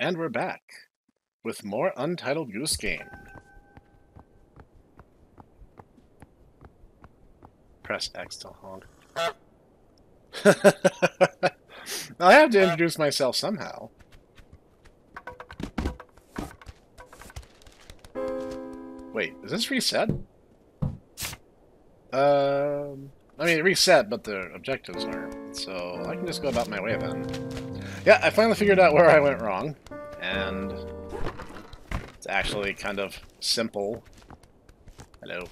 And we're back with more Untitled Goose Game. Press X to honk. I have to introduce myself somehow. Wait, is this reset? Um, I mean, reset, but the objectives aren't. So I can just go about my way then. Yeah, I finally figured out where I went wrong. And it's actually kind of simple. Hello.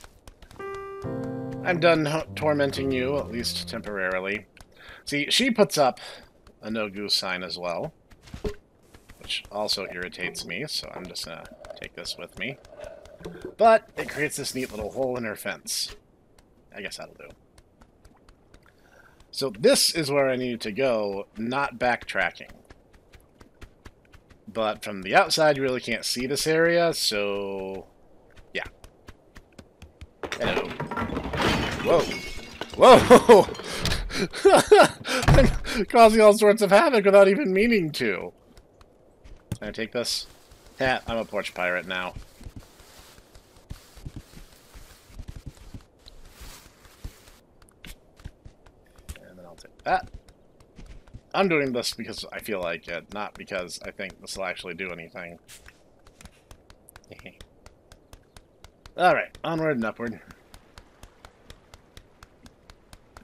I'm done tormenting you, at least temporarily. See, she puts up a no goose sign as well, which also irritates me, so I'm just gonna take this with me. But it creates this neat little hole in her fence. I guess that'll do. So this is where I need to go, not backtracking. But from the outside, you really can't see this area, so... Yeah. Hello. Whoa. Whoa! Causing all sorts of havoc without even meaning to. Can I take this? Yeah, I'm a porch pirate now. That. I'm doing this because I feel like it, not because I think this will actually do anything. Alright, onward and upward.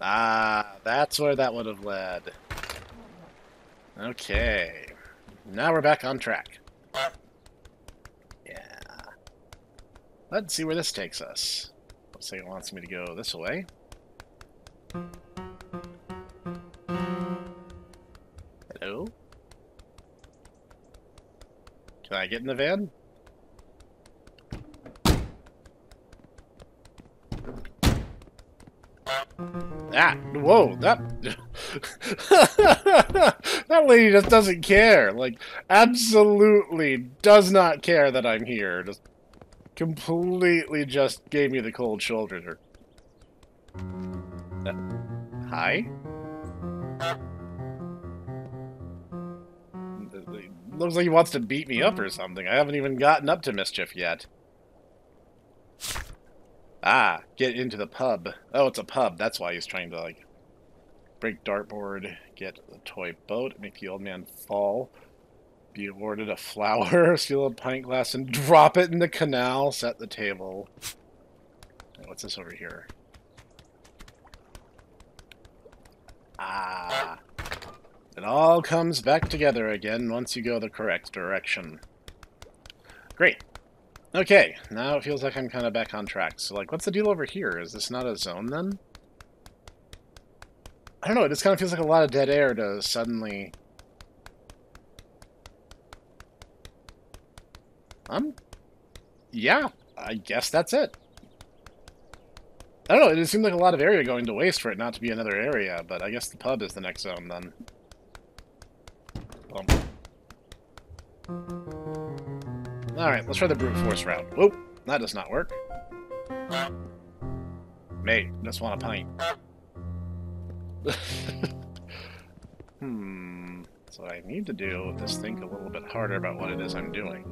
Ah, that's where that would have led. Okay. Now we're back on track. Yeah. Let's see where this takes us. Let's say it wants me to go this way. Can I get in the van? Ah, whoa, that... that lady just doesn't care. Like, absolutely does not care that I'm here. Just completely just gave me the cold shoulder. Uh, hi? Looks like he wants to beat me up or something. I haven't even gotten up to mischief yet. Ah, get into the pub. Oh, it's a pub. That's why he's trying to, like, break dartboard, get the toy boat, make the old man fall, be awarded a flower, steal a pint glass, and drop it in the canal, set the table. What's this over here? Ah. It all comes back together again once you go the correct direction. Great. Okay, now it feels like I'm kind of back on track. So, like, what's the deal over here? Is this not a zone, then? I don't know, it just kind of feels like a lot of dead air to suddenly... Um, yeah, I guess that's it. I don't know, it seemed like a lot of area going to waste for it not to be another area, but I guess the pub is the next zone, then. Alright, let's try the brute force route. Whoop, that does not work. Mate, just want a pint. hmm. So I need to do is think a little bit harder about what it is I'm doing.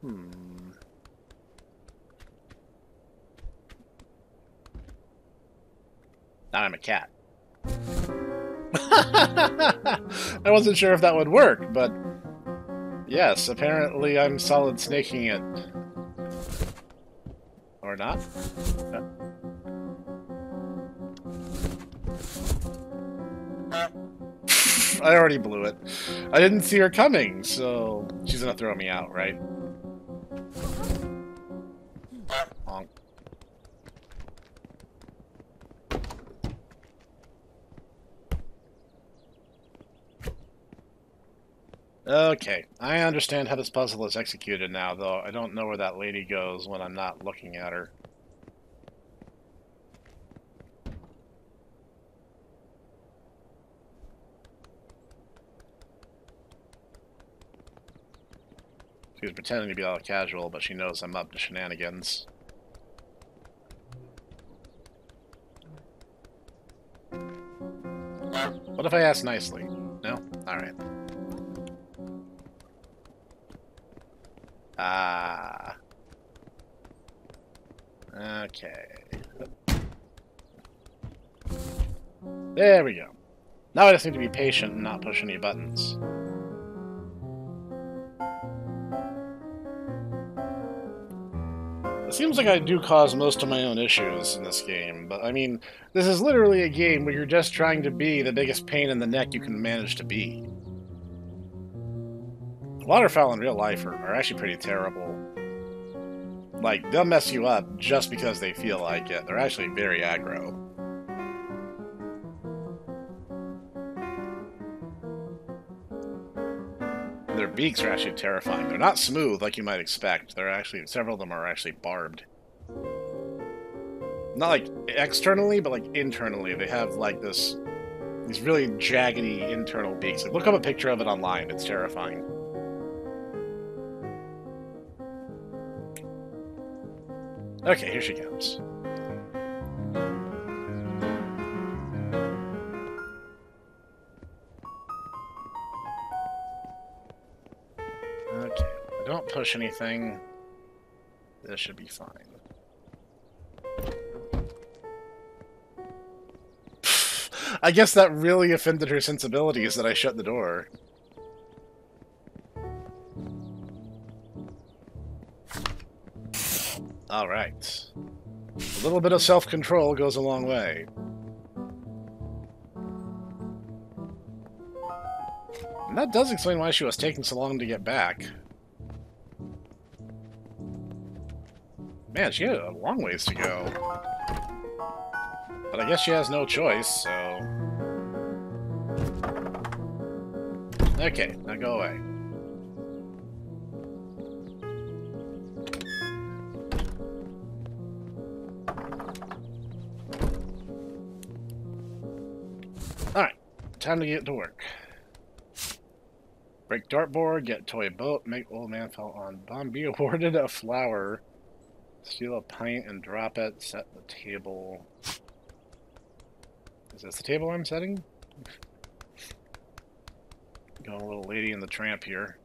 Hmm. Now I'm a cat. I wasn't sure if that would work, but yes, apparently I'm solid snaking it. Or not? I already blew it. I didn't see her coming, so she's gonna throw me out, right? Okay, I understand how this puzzle is executed now, though I don't know where that lady goes when I'm not looking at her. She's pretending to be all casual, but she knows I'm up to shenanigans. What if I ask nicely? No? Alright. Ah. Okay. There we go. Now I just need to be patient and not push any buttons. It seems like I do cause most of my own issues in this game, but I mean, this is literally a game where you're just trying to be the biggest pain in the neck you can manage to be. Waterfowl in real life are, are actually pretty terrible. Like, they'll mess you up just because they feel like it. They're actually very aggro. Their beaks are actually terrifying. They're not smooth like you might expect. They're actually, several of them are actually barbed. Not like externally, but like internally. They have like this, these really jaggedy internal beaks. Like, look up a picture of it online. It's terrifying. Okay, here she comes. Okay, don't push anything. This should be fine. I guess that really offended her sensibilities that I shut the door. Alright. A little bit of self-control goes a long way. And that does explain why she was taking so long to get back. Man, she had a long ways to go. But I guess she has no choice, so... Okay, now go away. Time to get to work. Break dartboard, get toy boat, make old man fall on bomb, be awarded a flower, steal a pint and drop it, set the table. Is this the table I'm setting? Going a little lady in the tramp here.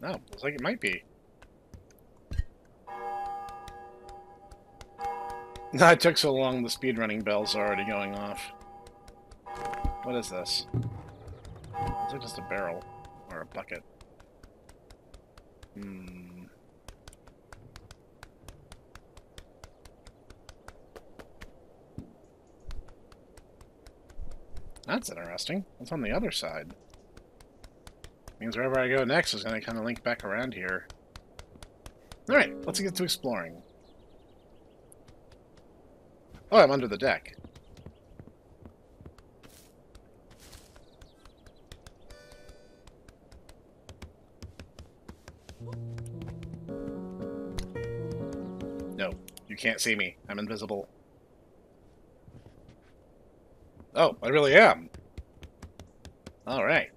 No, looks like it might be. I took so long, the speedrunning bell's are already going off. What is this? It's like just a barrel. Or a bucket. Hmm. That's interesting. What's on the other side? Means wherever I go next is going to kind of link back around here. Alright, let's get to exploring. Oh, I'm under the deck. Can't see me. I'm invisible. Oh, I really am. All right.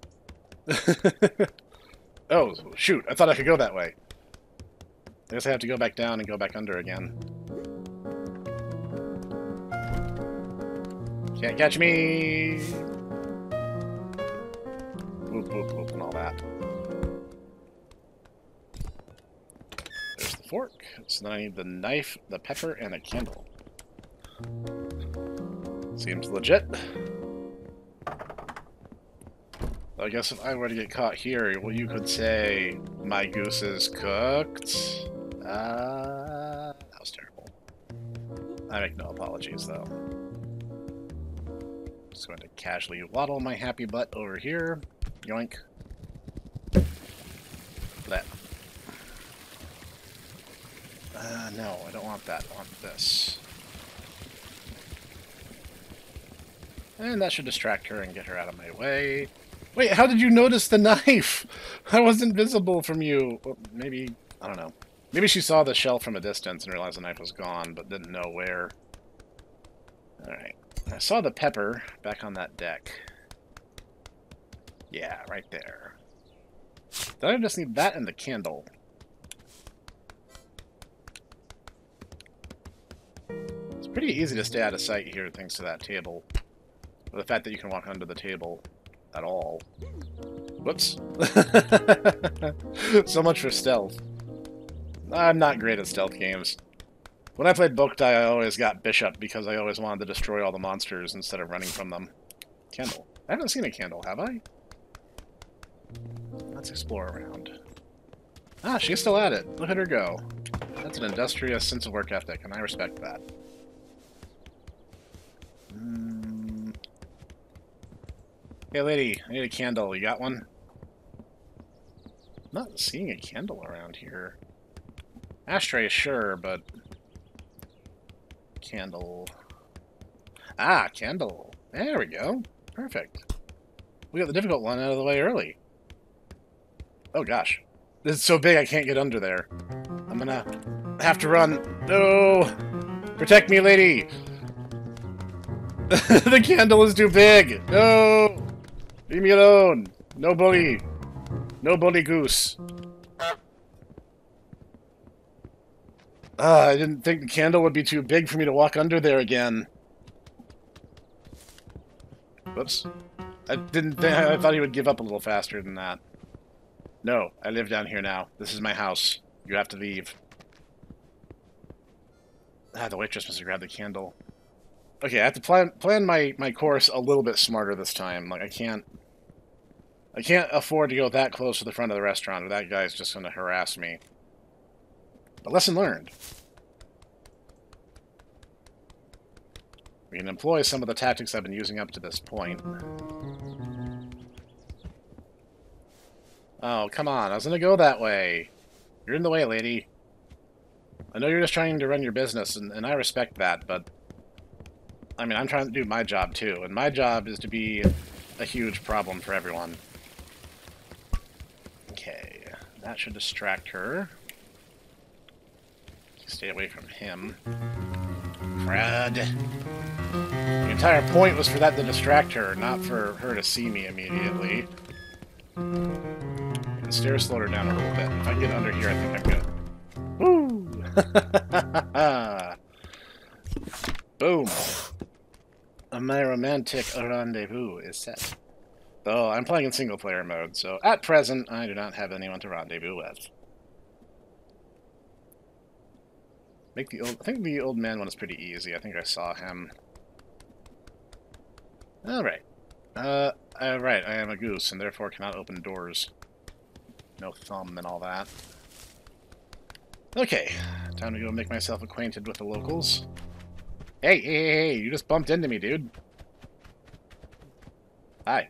oh, shoot. I thought I could go that way. I guess I have to go back down and go back under again. Can't catch me! Whoop, whoop, whoop, and all that. So then I need the knife, the pepper, and a candle. Seems legit. I guess if I were to get caught here, well, you could say, my goose is cooked. Uh, that was terrible. I make no apologies, though. Just going to casually waddle my happy butt over here. Yoink. That. Uh, no, I don't want that. I want this. And that should distract her and get her out of my way. Wait, how did you notice the knife? I wasn't visible from you. Well, maybe, I don't know. Maybe she saw the shell from a distance and realized the knife was gone, but didn't know where. Alright. I saw the pepper back on that deck. Yeah, right there. Then I just need that and the candle. It's pretty easy to stay out of sight here thanks to that table. Or The fact that you can walk under the table. at all. Whoops. so much for stealth. I'm not great at stealth games. When I played Boktai, I always got Bishop because I always wanted to destroy all the monsters instead of running from them. Candle. I haven't seen a candle, have I? Let's explore around. Ah, she's still at it. Look at her go. That's an industrious sense of work ethic, and I respect that. Hey, lady, I need a candle. You got one? I'm not seeing a candle around here. Ashtray, sure, but... Candle... Ah, candle. There we go. Perfect. We got the difficult one out of the way early. Oh gosh. This is so big I can't get under there. I'm gonna have to run. No! Protect me, lady! the candle is too big! No! Leave me alone! No bully! No bully goose. Ah, I didn't think the candle would be too big for me to walk under there again. Whoops. I didn't I thought he would give up a little faster than that. No, I live down here now. This is my house. You have to leave. Ah, the waitress must have grabbed the candle. Okay, I have to plan plan my, my course a little bit smarter this time. Like, I can't... I can't afford to go that close to the front of the restaurant, or that guy's just going to harass me. But lesson learned. We can employ some of the tactics I've been using up to this point. Oh, come on. I was going to go that way. You're in the way, lady. I know you're just trying to run your business, and, and I respect that, but... I mean, I'm trying to do my job, too, and my job is to be a huge problem for everyone. Okay, that should distract her. Stay away from him. Crud. The entire point was for that to distract her, not for her to see me immediately. The stairs slowed her down a little bit. If I get under here, I think I'm good. Woo! Boom. My romantic rendezvous is set. Though I'm playing in single-player mode, so at present, I do not have anyone to rendezvous with. Make the old, I think the old man one is pretty easy. I think I saw him. Alright. Uh, right, I am a goose, and therefore cannot open doors. No thumb and all that. Okay, time to go make myself acquainted with the locals. Hey, hey, hey, you just bumped into me, dude. Hi.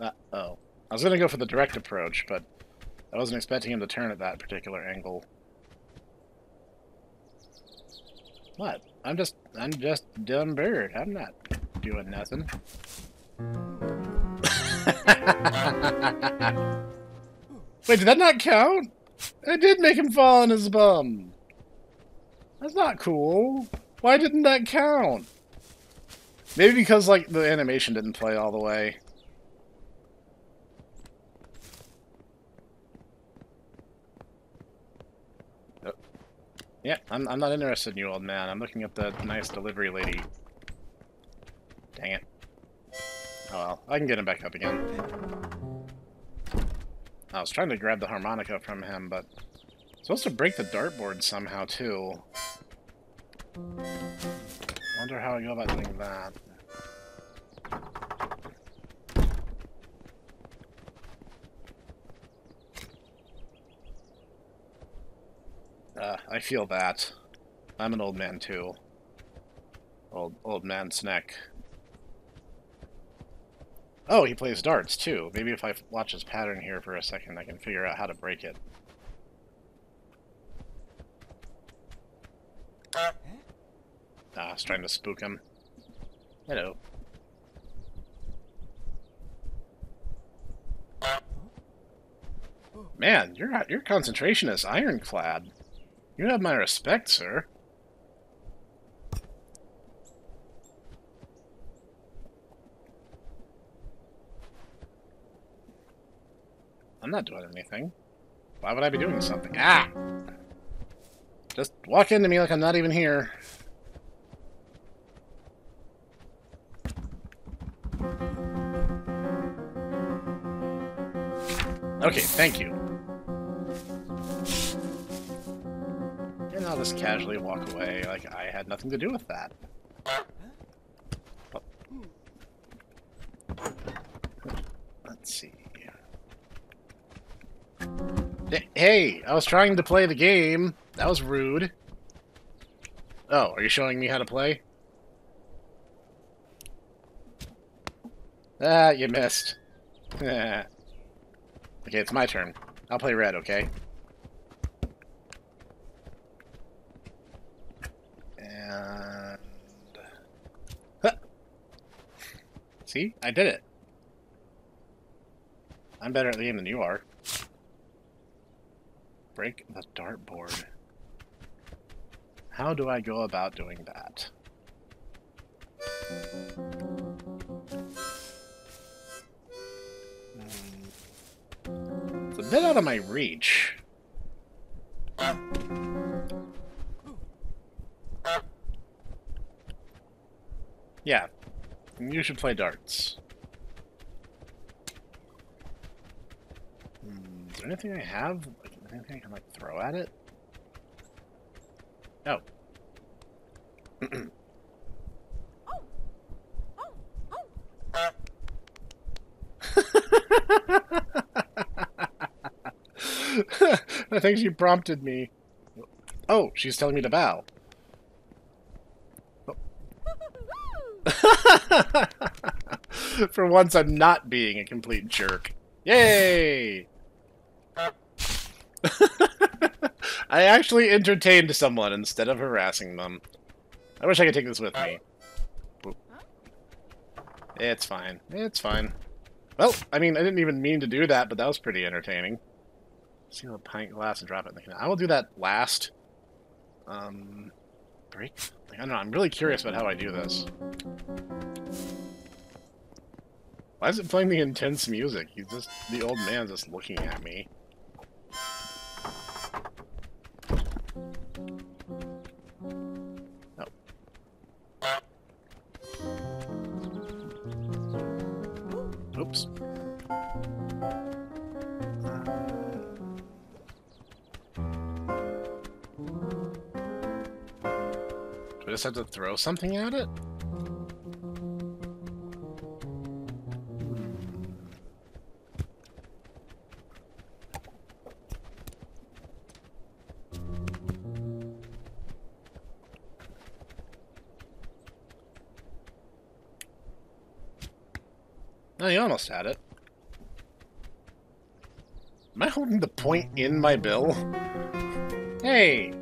Uh-oh. I was going to go for the direct approach, but I wasn't expecting him to turn at that particular angle. What? I'm just, I'm just dumb bird. I'm not doing nothing. Wait, did that not count? I did make him fall on his bum. That's not cool. Why didn't that count? Maybe because, like, the animation didn't play all the way. Oh. Yeah, I'm, I'm not interested in you, old man. I'm looking at the nice delivery lady. Dang it. Oh well, I can get him back up again. I was trying to grab the harmonica from him, but... Supposed to break the dartboard somehow, too. wonder how I go about doing that. Uh, I feel that. I'm an old man too. Old old man's neck. Oh, he plays darts too. Maybe if I watch his pattern here for a second, I can figure out how to break it. Ah, I was trying to spook him. Hello. Man, your your concentration is ironclad. You have my respect, sir. I'm not doing anything. Why would I be doing something? Ah! Just walk into me like I'm not even here. Okay, thank you. And I'll just casually walk away like I had nothing to do with that. Let's see. Hey, I was trying to play the game. That was rude. Oh, are you showing me how to play? Ah, you missed. okay, it's my turn. I'll play red, okay? And... Huh. See? I did it. I'm better at the game than you are. Break the dartboard. How do I go about doing that? Hmm. It's a bit out of my reach. Yeah, you should play darts. Hmm, is there anything I have? Anything I can, like, throw at it? Oh. I think she prompted me. Oh, she's telling me to bow. For once, I'm not being a complete jerk. Yay! I actually entertained someone instead of harassing them. I wish I could take this with me. It's fine. It's fine. Well, I mean, I didn't even mean to do that, but that was pretty entertaining. Steal a pint glass and drop it in the canal. I will do that last. Um, break? I don't know, I'm really curious about how I do this. Why is it playing the intense music? He's just, the old man's just looking at me. Just have to throw something at it? You almost had it. Am I holding the point in my bill? Hey!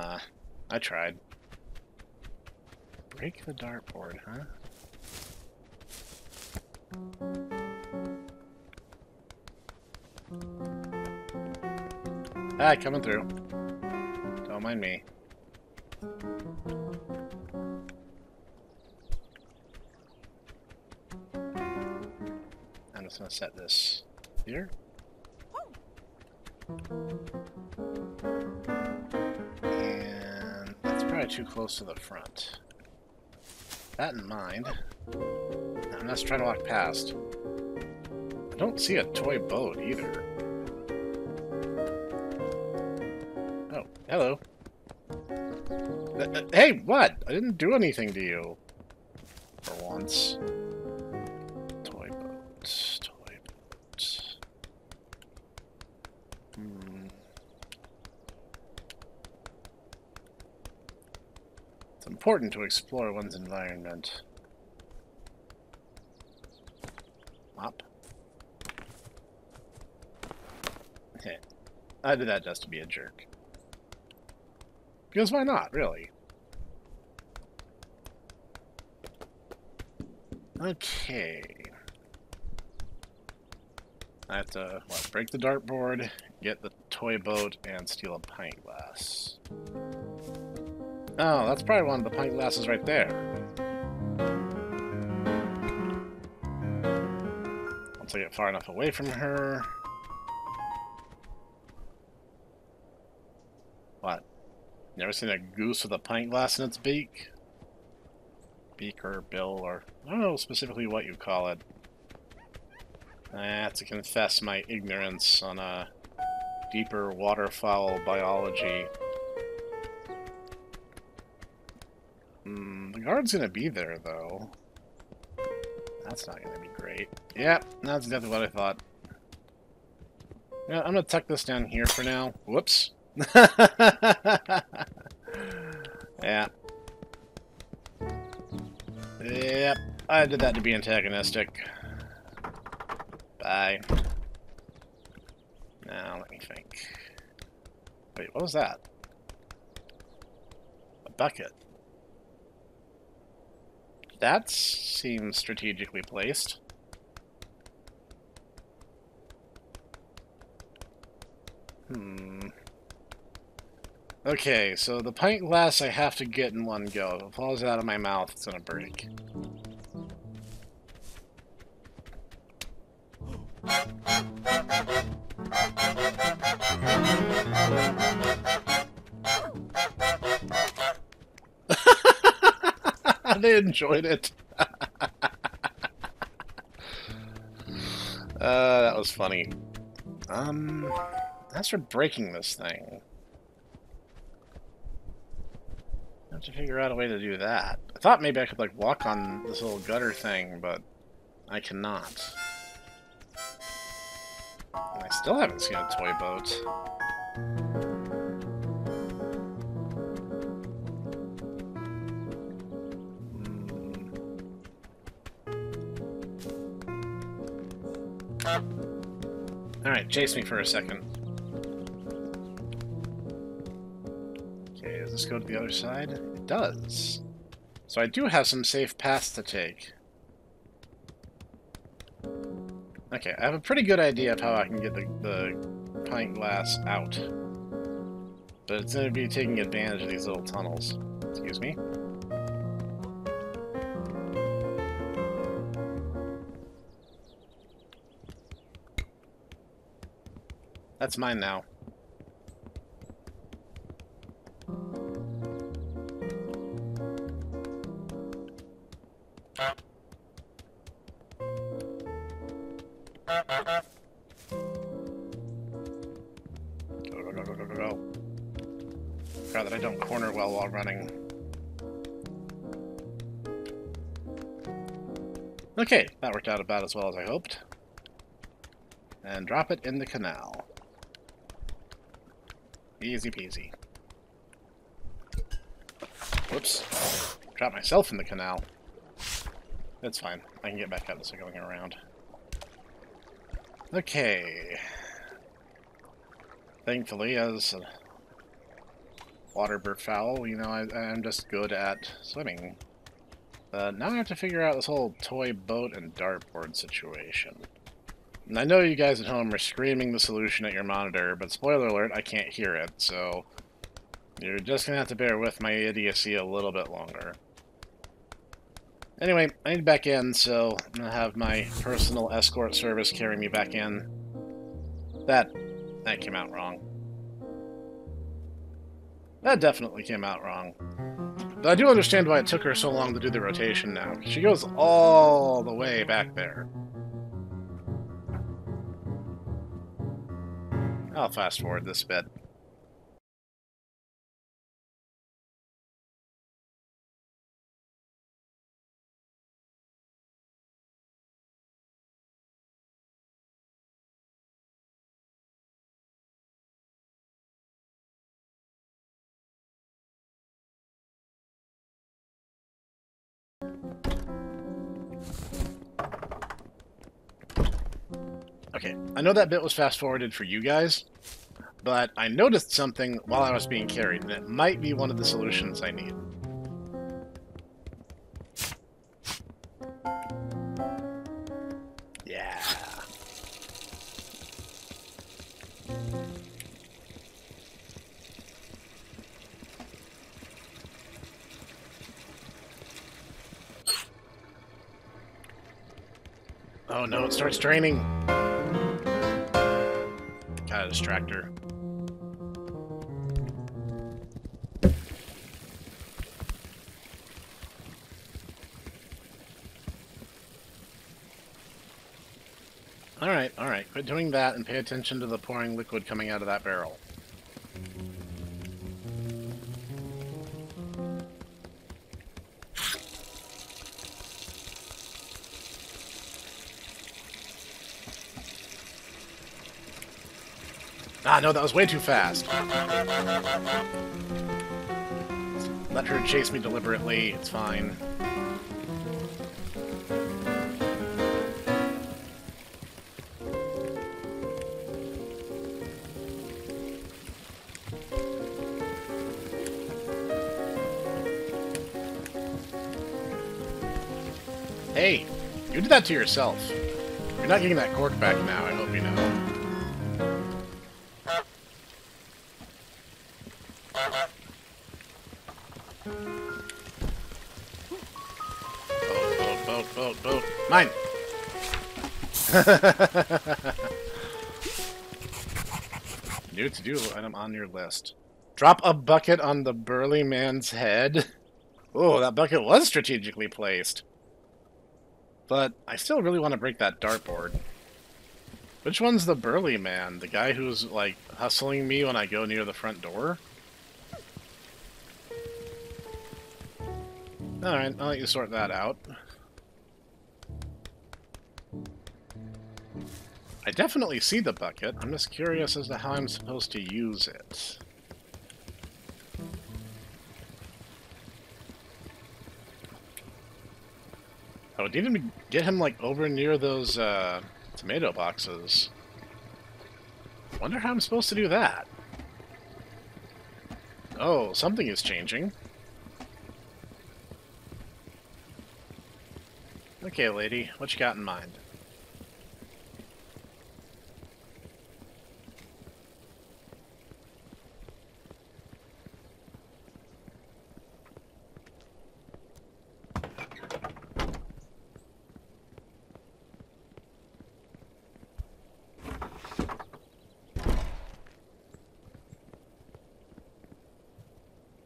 Uh, I tried. Break the dartboard, huh? Ah, coming through. Don't mind me. I'm just gonna set this here. Too close to the front. That in mind, I'm just trying to walk past. I don't see a toy boat either. Oh, hello. Uh, uh, hey, what? I didn't do anything to you. Important to explore one's environment. Mop. I did that just to be a jerk. Because why not, really? Okay. I have to, what, break the dartboard, get the toy boat, and steal a pint glass. Oh, that's probably one of the pint glasses right there. once I get far enough away from her. What? Never seen a goose with a pint glass in its beak? Beak or bill or... I don't know specifically what you call it. Ah, I have to confess my ignorance on a deeper waterfowl biology. The guard's gonna be there, though. That's not gonna be great. Yeah, that's exactly what I thought. Yeah, I'm gonna tuck this down here for now. Whoops. yeah. Yep, I did that to be antagonistic. Bye. Now, let me think. Wait, what was that? A bucket. That seems strategically placed. Hmm. Okay, so the pint glass I have to get in one go. If it falls out of my mouth, it's gonna break. they enjoyed it. uh, that was funny. Um, as for breaking this thing, I have to figure out a way to do that. I thought maybe I could like walk on this little gutter thing, but I cannot. And I still haven't seen a toy boat. Alright, chase me for a second. Okay, does this go to the other side? It does. So I do have some safe paths to take. Okay, I have a pretty good idea of how I can get the, the pint glass out. But it's going to be taking advantage of these little tunnels. Excuse me. That's mine now. That I don't corner well while running. Okay, that worked out about as well as I hoped. And drop it in the canal. Easy peasy. Whoops. Dropped myself in the canal. That's fine. I can get back out this going around. Okay. Thankfully, as a water fowl, you know, I, I'm just good at swimming. Uh, now I have to figure out this whole toy boat and dartboard situation. And I know you guys at home are screaming the solution at your monitor, but spoiler alert, I can't hear it, so you're just going to have to bear with my idiocy a little bit longer. Anyway, I need to back in, so I'm going to have my personal escort service carry me back in. That, that came out wrong. That definitely came out wrong. But I do understand why it took her so long to do the rotation now. She goes all the way back there. I'll fast forward this bit. Okay, I know that bit was fast-forwarded for you guys, but I noticed something while I was being carried, and it might be one of the solutions I need. Yeah. Oh no, it starts draining. Got a distractor. Alright, alright. Quit doing that and pay attention to the pouring liquid coming out of that barrel. Ah, no, that was way too fast. Let her chase me deliberately, it's fine. Hey, you did that to yourself. You're not getting that cork back now, I hope you know. New to-do item on your list. Drop a bucket on the burly man's head. Oh, that bucket was strategically placed. But I still really want to break that dartboard. Which one's the burly man? The guy who's, like, hustling me when I go near the front door? Alright, I'll let you sort that out. I definitely see the bucket. I'm just curious as to how I'm supposed to use it. I would need to get him, like, over near those, uh, tomato boxes. Wonder how I'm supposed to do that. Oh, something is changing. Okay, lady, what you got in mind?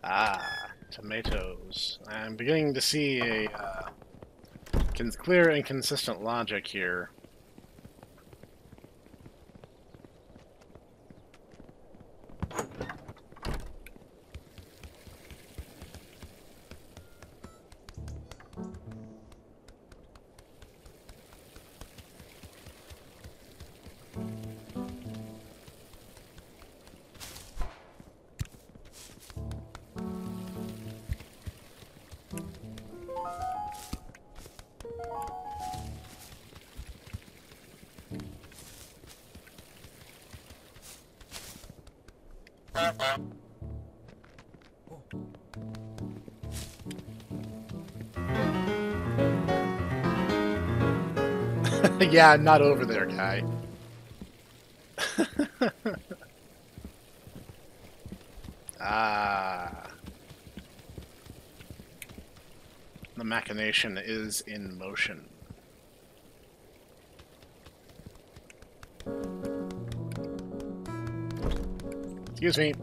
Ah, tomatoes. I'm beginning to see a uh, clear and consistent logic here. Yeah, not over there, guy. ah. The machination is in motion. Excuse me.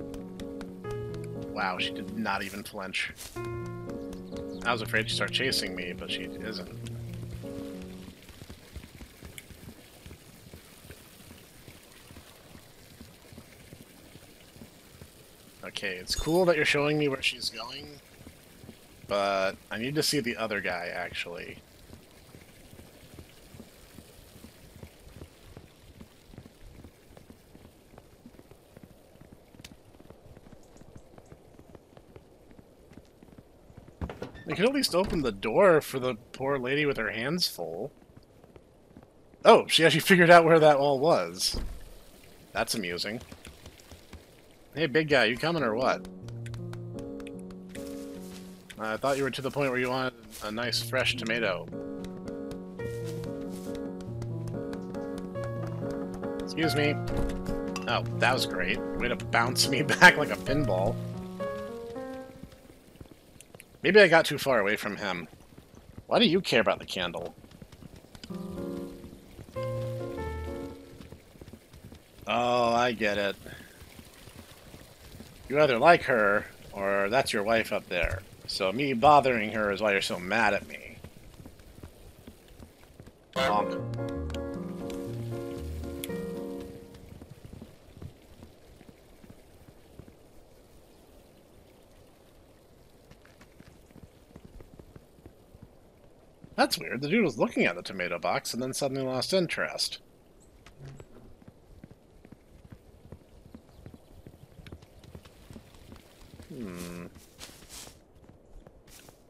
Wow, she did not even flinch. I was afraid she'd start chasing me, but she isn't. Okay, it's cool that you're showing me where she's going, but I need to see the other guy, actually. We could at least open the door for the poor lady with her hands full. Oh, she actually figured out where that all was. That's amusing. Hey, big guy, you coming or what? I thought you were to the point where you wanted a nice fresh tomato. Excuse me. Oh, that was great. Way to bounce me back like a pinball. Maybe I got too far away from him. Why do you care about the candle? Oh, I get it. You either like her, or that's your wife up there. So me bothering her is why you're so mad at me. Honk. That's weird. The dude was looking at the tomato box and then suddenly lost interest. Hmm.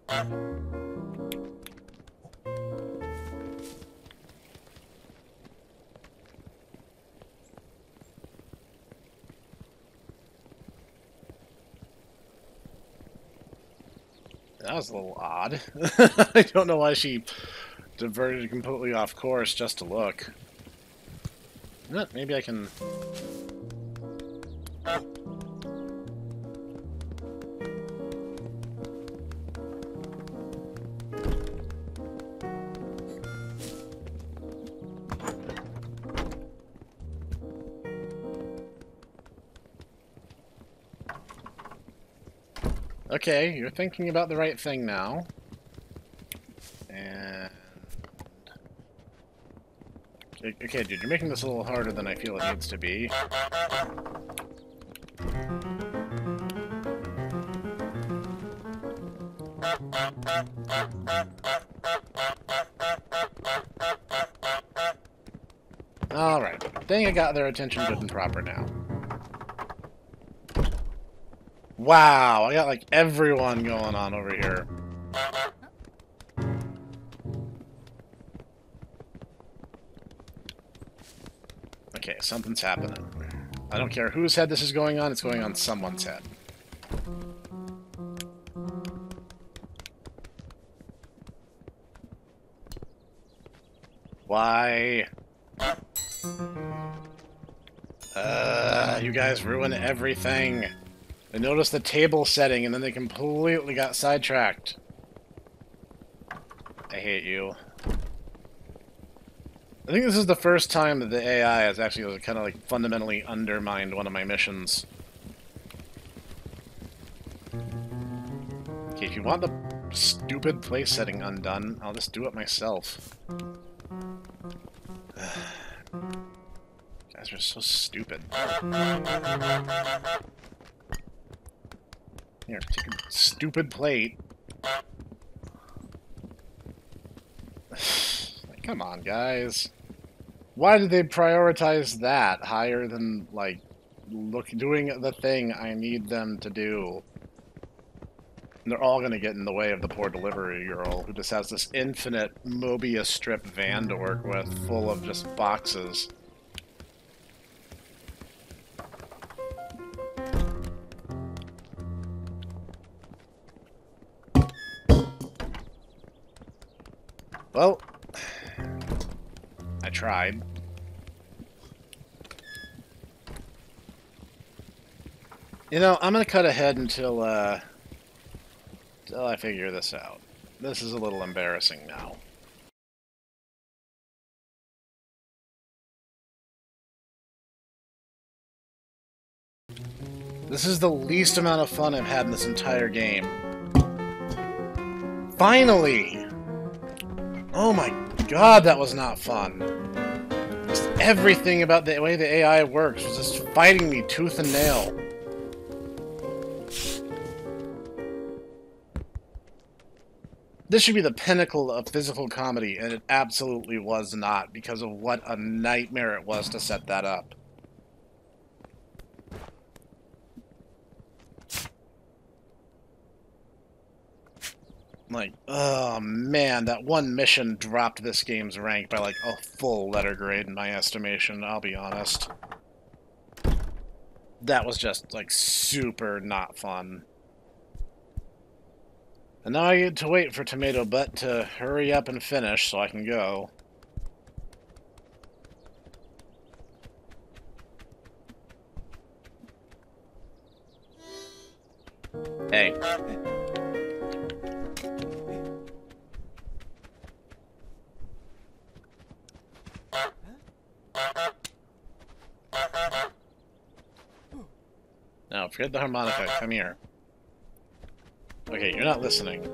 That was a little odd. I don't know why she diverted completely off course just to look. Maybe I can... Okay, you're thinking about the right thing now. And... Okay, dude, you're making this a little harder than I feel it needs to be. Alright, dang I got their attention good and proper now. Wow, I got like everyone going on over here. Okay, something's happening. I don't care whose head this is going on, it's going on someone's head. Why? Uh, you guys ruin everything. They noticed the table setting and then they completely got sidetracked. I hate you. I think this is the first time that the AI has actually kind of like fundamentally undermined one of my missions. Okay, if you want the stupid place setting undone, I'll just do it myself. guys are so stupid. Here, take a stupid plate. Come on, guys. Why did they prioritize that higher than, like, look doing the thing I need them to do? And they're all going to get in the way of the poor delivery girl who just has this infinite Mobius strip van to work with full of just boxes. Well, I tried. You know, I'm gonna cut ahead until, uh, until I figure this out. This is a little embarrassing now. This is the least amount of fun I've had in this entire game. Finally! Oh my god, that was not fun. Just everything about the way the AI works was just fighting me tooth and nail. This should be the pinnacle of physical comedy, and it absolutely was not because of what a nightmare it was to set that up. Like, oh man, that one mission dropped this game's rank by like a full letter grade in my estimation, I'll be honest. That was just like super not fun. And now I get to wait for Tomato Butt to hurry up and finish so I can go. Hey. No, forget the harmonica. Come here. Okay, you're not listening.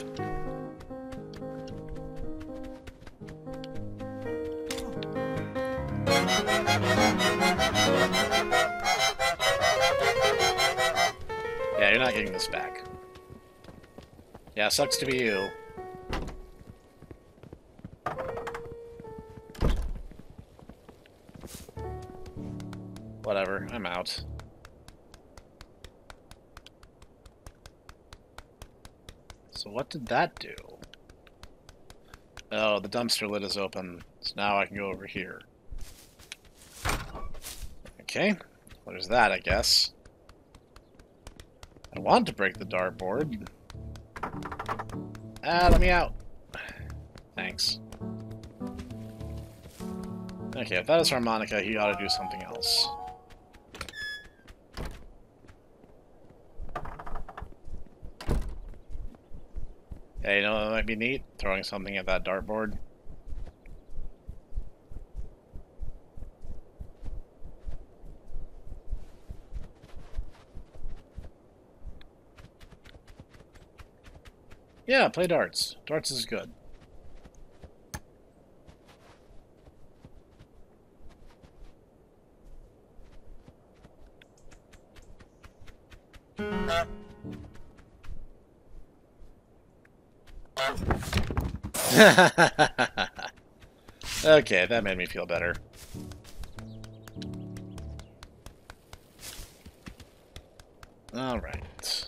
Yeah, you're not getting this back. Yeah, sucks to be you. Whatever, I'm out. What did that do? Oh, the dumpster lid is open, so now I can go over here. Okay, is that, I guess? I want to break the dartboard. Ah, let me out. Thanks. Okay, if that is harmonica, he ought to do something else. Hey, you know that might be neat? Throwing something at that dartboard. Yeah, play darts. Darts is good. okay, that made me feel better. All right.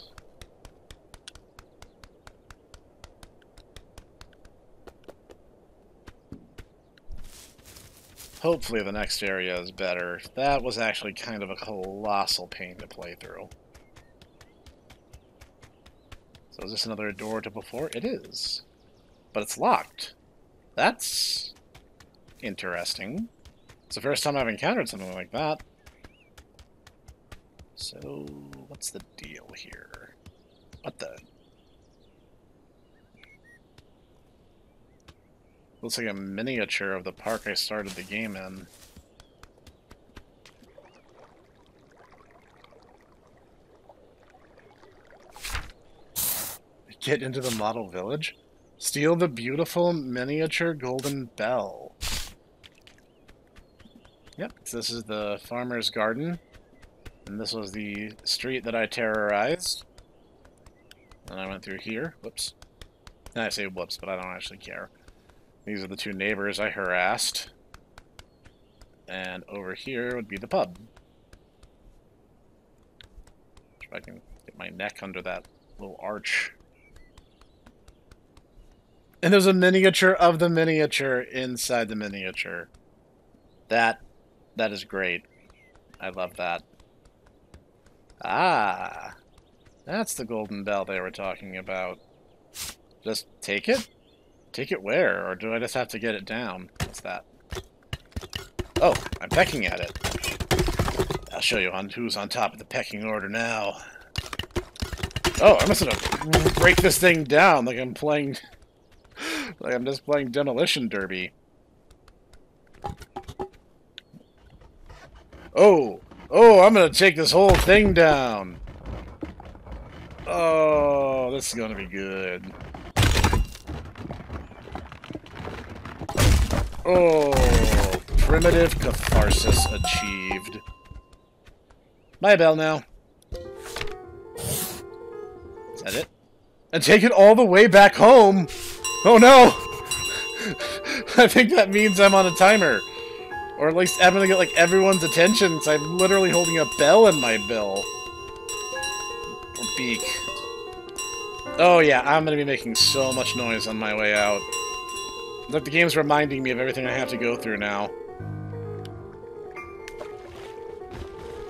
Hopefully the next area is better. That was actually kind of a colossal pain to play through. So is this another door to before? It is. But it's locked. That's interesting. It's the first time I've encountered something like that. So, what's the deal here? What the... Looks like a miniature of the park I started the game in. Get into the model village? Steal the beautiful miniature golden bell. Yep, this is the farmer's garden. And this was the street that I terrorized. And I went through here. Whoops. And I say whoops, but I don't actually care. These are the two neighbors I harassed. And over here would be the pub. If I can get my neck under that little arch. And there's a miniature of the miniature inside the miniature. That, that is great. I love that. Ah, that's the golden bell they were talking about. Just take it? Take it where? Or do I just have to get it down? What's that? Oh, I'm pecking at it. I'll show you on who's on top of the pecking order now. Oh, I must have break this thing down like I'm playing... like I'm just playing Demolition Derby. Oh! Oh, I'm gonna take this whole thing down! Oh, this is gonna be good. Oh, primitive catharsis achieved. Bye, Bell, now. Is that it? And take it all the way back home! Oh no! I think that means I'm on a timer. Or at least I'm gonna get, like, everyone's attention, so I'm literally holding a bell in my bill. Or beak. Oh yeah, I'm gonna be making so much noise on my way out. Like the game's reminding me of everything I have to go through now.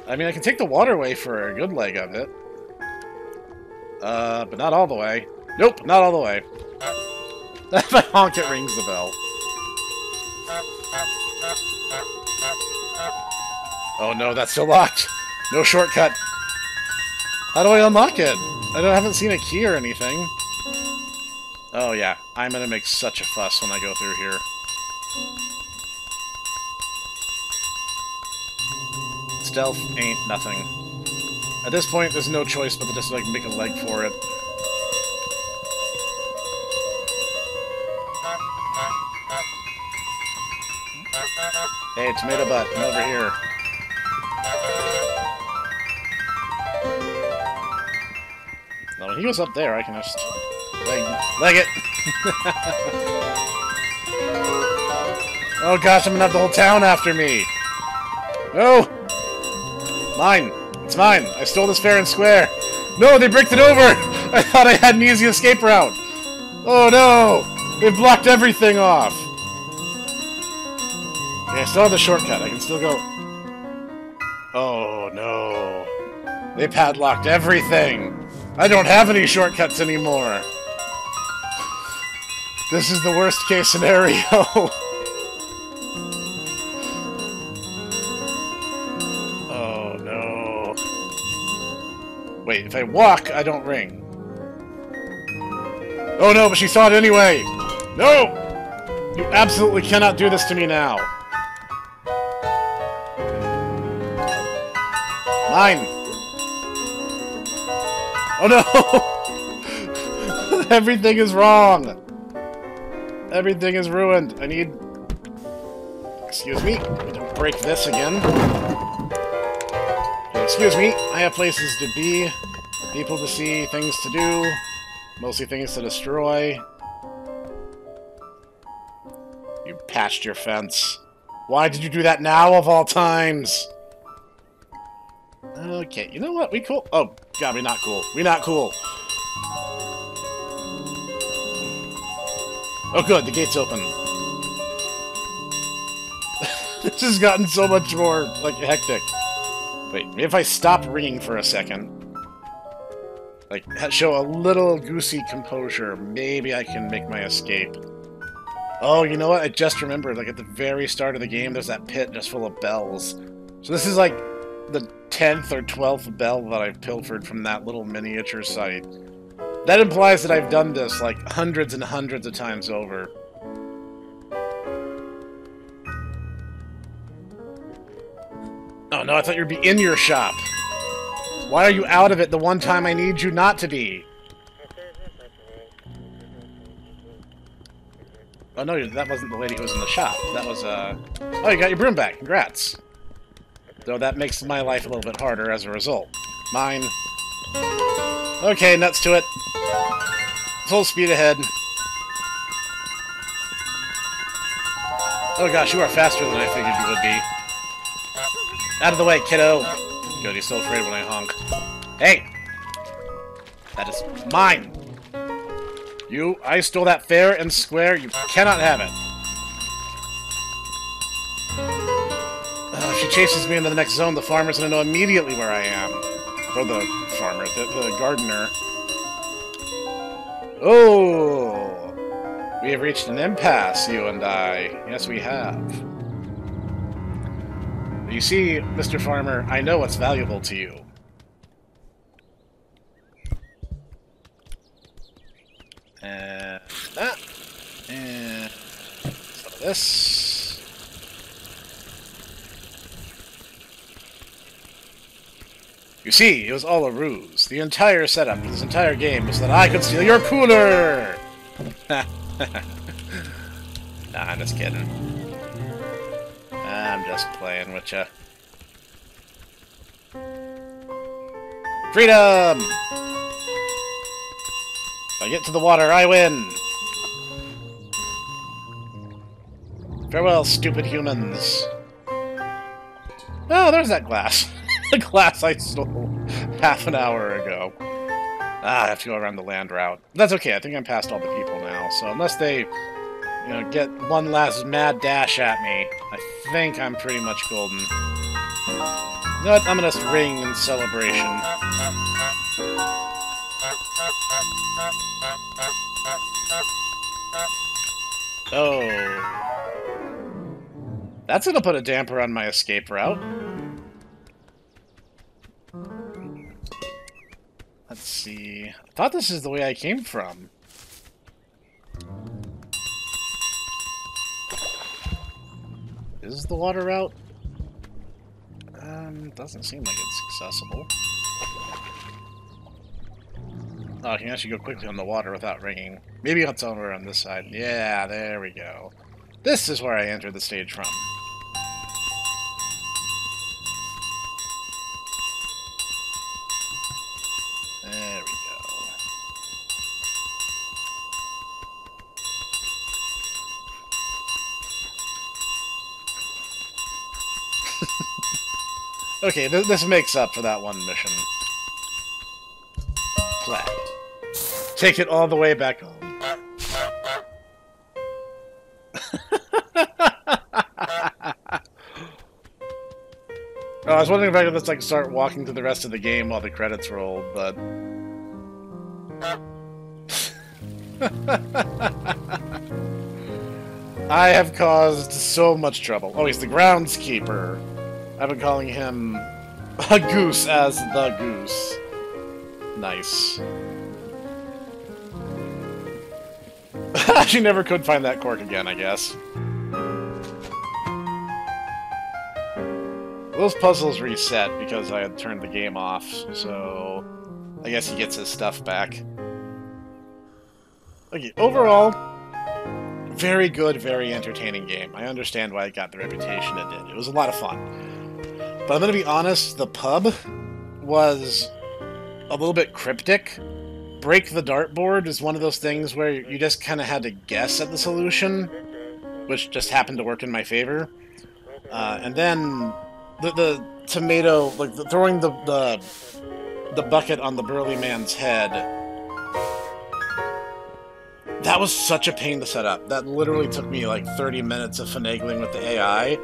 I mean, I can take the waterway for a good leg of it. Uh, but not all the way. Nope, not all the way. If I honk, it rings the bell. Oh no, that's still locked. No shortcut. How do I unlock it? I, I haven't seen a key or anything. Oh yeah, I'm gonna make such a fuss when I go through here. Stealth ain't nothing. At this point, there's no choice but to just like make a leg for it. Hey, tomato butt, come over here. Now, when he goes up there, I can just leg, leg it. oh gosh, I'm gonna have the whole town after me. No! Mine. It's mine. I stole this fair and square. No, they bricked it over! I thought I had an easy escape route. Oh no! They've blocked everything off. I still have the shortcut. I can still go... Oh no. They padlocked everything. I don't have any shortcuts anymore. This is the worst case scenario. oh no. Wait, if I walk, I don't ring. Oh no, but she saw it anyway! No! You absolutely cannot do this to me now. Mine! Oh no! Everything is wrong! Everything is ruined. I need... Excuse me. I don't break this again. Excuse me. I have places to be, people to see, things to do, mostly things to destroy. You patched your fence. Why did you do that now of all times? Okay, you know what? We cool. Oh, God, we're not cool. We're not cool. Oh, good. The gate's open. this has gotten so much more, like, hectic. Wait, if I stop ringing for a second. Like, show a little goosey composure, maybe I can make my escape. Oh, you know what? I just remembered, like, at the very start of the game, there's that pit just full of bells. So this is, like, the 10th or 12th bell that I've pilfered from that little miniature site. That implies that I've done this, like, hundreds and hundreds of times over. Oh, no, I thought you'd be in your shop. Why are you out of it the one time I need you not to be? Oh, no, that wasn't the lady who was in the shop. That was, uh... Oh, you got your broom back. Congrats. Though that makes my life a little bit harder as a result. Mine. Okay, nuts to it. Full speed ahead. Oh gosh, you are faster than I figured you would be. Out of the way, kiddo! Good, he's still afraid when I honk. Hey! That is mine! You, I stole that fair and square, you cannot have it. Chases me into the next zone, the farmer's gonna know immediately where I am. Or the farmer, the, the gardener. Oh! We have reached an impasse, you and I. Yes, we have. You see, Mr. Farmer, I know what's valuable to you. And that. And some of this. You see, it was all a ruse. The entire setup for this entire game was that I could steal your cooler! nah, I'm just kidding. I'm just playing with you. Freedom! If I get to the water, I win! Farewell, stupid humans. Oh, there's that glass. the glass I stole half an hour ago. Ah, I have to go around the land route. That's okay, I think I'm past all the people now, so unless they, you know, get one last mad dash at me, I think I'm pretty much golden. You know what? I'm gonna ring in celebration. Oh. That's gonna put a damper on my escape route. Let's see. I thought this is the way I came from. Is the water route? Um, doesn't seem like it's accessible. Oh, I can actually go quickly on the water without ringing. Maybe it's over on this side. Yeah, there we go. This is where I entered the stage from. There we go. Okay, th this makes up for that one mission. Play. Take it all the way back home. Oh, I was wondering if I could just like start walking through the rest of the game while the credits roll, but I have caused so much trouble. Oh, he's the groundskeeper. I've been calling him a goose as the goose. Nice. she never could find that cork again, I guess. Those puzzles reset because I had turned the game off, so I guess he gets his stuff back. Okay, overall, very good, very entertaining game. I understand why it got the reputation it did. It was a lot of fun. But I'm gonna be honest, the pub was a little bit cryptic. Break the dartboard is one of those things where you just kind of had to guess at the solution, which just happened to work in my favor. Uh, and then the, the tomato, like the, throwing the, the the bucket on the burly man's head. That was such a pain to set up. That literally took me like 30 minutes of finagling with the AI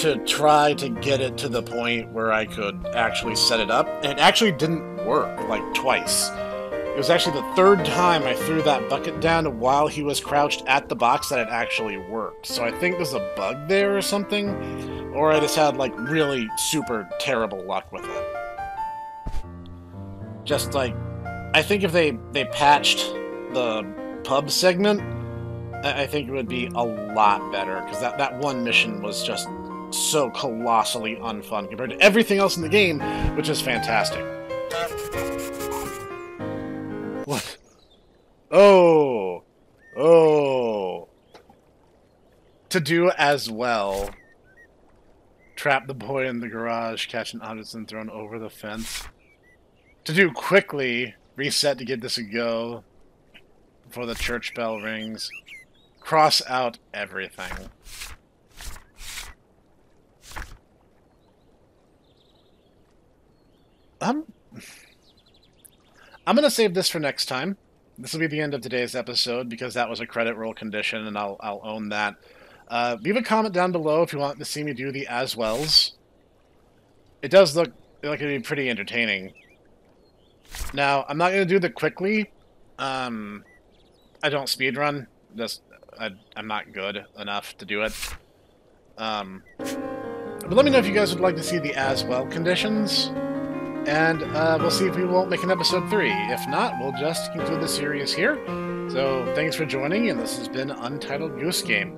to try to get it to the point where I could actually set it up. And it actually didn't work, like twice. It was actually the third time I threw that bucket down while he was crouched at the box that it actually worked. So I think there's a bug there or something, or I just had like really super terrible luck with it. Just like, I think if they, they patched the pub segment, I think it would be a lot better, because that, that one mission was just so colossally unfun compared to everything else in the game, which is fantastic. What? Oh! Oh! To do as well. Trap the boy in the garage, catch an Anderson thrown over the fence. To do quickly, reset to give this a go before the church bell rings. Cross out everything. I'm I'm gonna save this for next time. This will be the end of today's episode because that was a credit roll condition, and I'll I'll own that. Uh, leave a comment down below if you want to see me do the as wells. It does look like it'd be pretty entertaining. Now, I'm not gonna do the quickly. Um, I don't speedrun. Just I, I'm not good enough to do it. Um, but let me know if you guys would like to see the as well conditions. And uh, we'll see if we won't make an episode 3. If not, we'll just conclude the series here. So, thanks for joining, and this has been Untitled Goose Game.